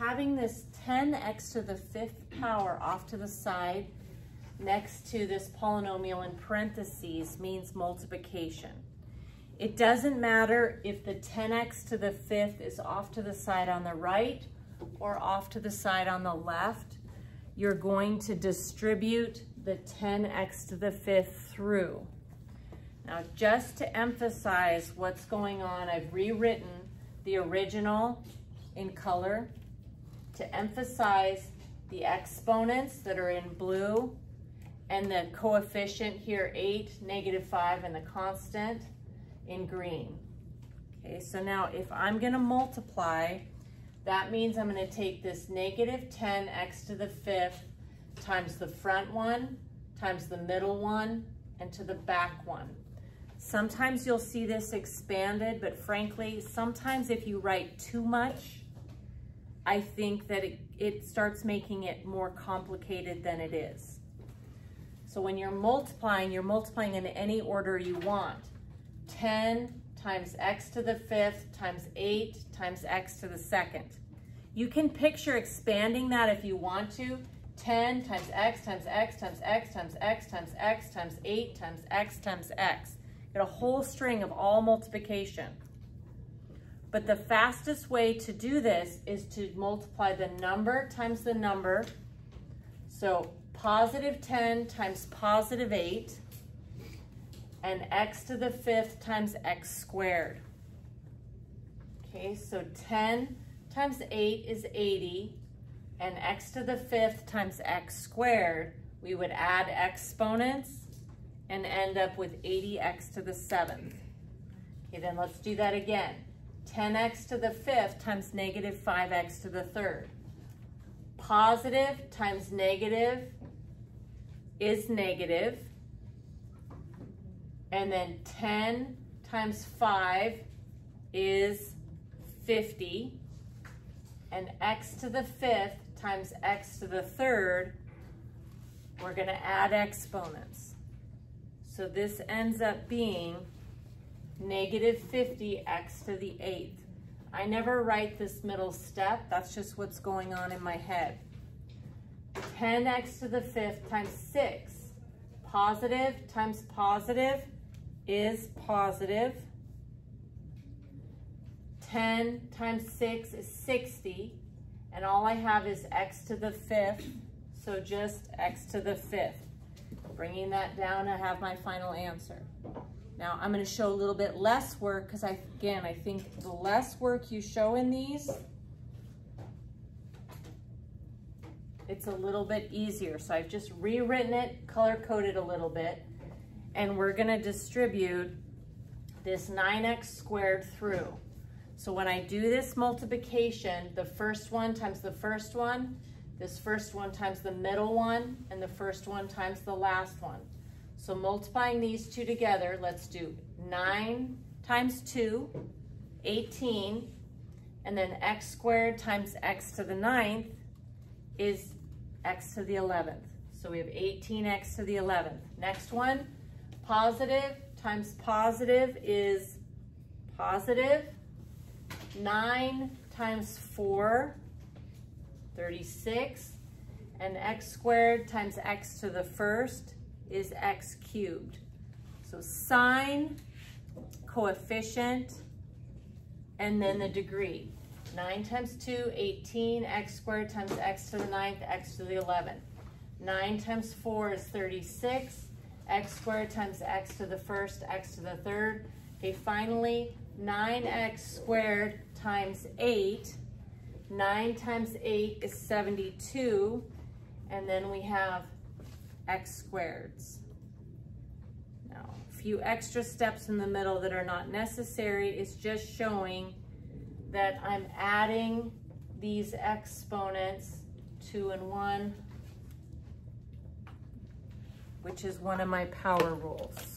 having this 10x to the fifth power off to the side next to this polynomial in parentheses means multiplication. It doesn't matter if the 10x to the fifth is off to the side on the right or off to the side on the left. You're going to distribute the 10x to the fifth through. Now, just to emphasize what's going on, I've rewritten the original in color to emphasize the exponents that are in blue and the coefficient here, 8, negative 5, and the constant in green. Okay, so now if I'm going to multiply, that means I'm going to take this negative 10x to the fifth times the front one, times the middle one, and to the back one. Sometimes you'll see this expanded, but frankly, sometimes if you write too much, I think that it, it starts making it more complicated than it is. So when you're multiplying, you're multiplying in any order you want. 10 times x to the fifth times 8 times x to the second. You can picture expanding that if you want to. 10 times x times x times x times x times x times 8 times x times x. Get a whole string of all multiplication. But the fastest way to do this is to multiply the number times the number. So positive 10 times positive 8 and x to the fifth times x squared. Okay, so 10 times 8 is 80 and x to the fifth times x squared, we would add exponents and end up with 80x to the seventh. Okay, then let's do that again. 10x to the fifth times negative 5x to the third. Positive times negative is negative. And then 10 times 5 is 50. And x to the fifth times x to the third, we're going to add exponents. So this ends up being negative 50x to the eighth. I never write this middle step. That's just what's going on in my head. 10x to the fifth times 6. Positive times positive is positive. 10 times 6 is 60. And all I have is x to the fifth. So just x to the fifth. Bringing that down, I have my final answer. Now I'm gonna show a little bit less work because I, again, I think the less work you show in these, it's a little bit easier. So I've just rewritten it, color coded a little bit, and we're gonna distribute this 9x squared through. So when I do this multiplication, the first one times the first one, this first one times the middle one, and the first one times the last one. So multiplying these two together, let's do 9 times 2, 18, and then x squared times x to the ninth is x to the 11th. So we have 18x to the 11th. Next one, positive times positive is positive. 9 times 4, 36. And x squared times x to the first is x cubed. So sign, coefficient, and then the degree. 9 times 2, 18, x squared times x to the ninth, x to the 11th. 9 times 4 is 36, x squared times x to the first, x to the third. Okay, finally, 9x squared times 8. 9 times 8 is 72. And then we have x squareds. Now, a few extra steps in the middle that are not necessary is just showing that I'm adding these exponents, 2 and 1, which is one of my power rules.